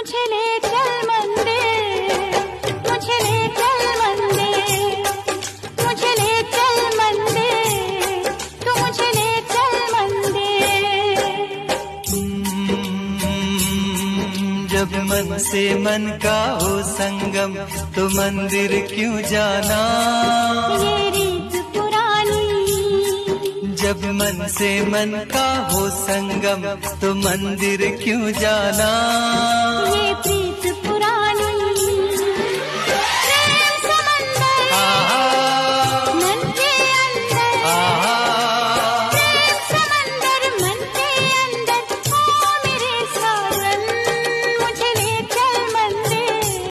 मुझे ले चल मंदिर मुझे ले चल मंदिर मुझे ले चल मंदिर तू मुझे ले चल मंदिर। जब मन से मन का हो संगम तो मंदिर क्यों जाना? पुरानी। जब मन से मन का हो संगम तो मंदिर क्यों जाना?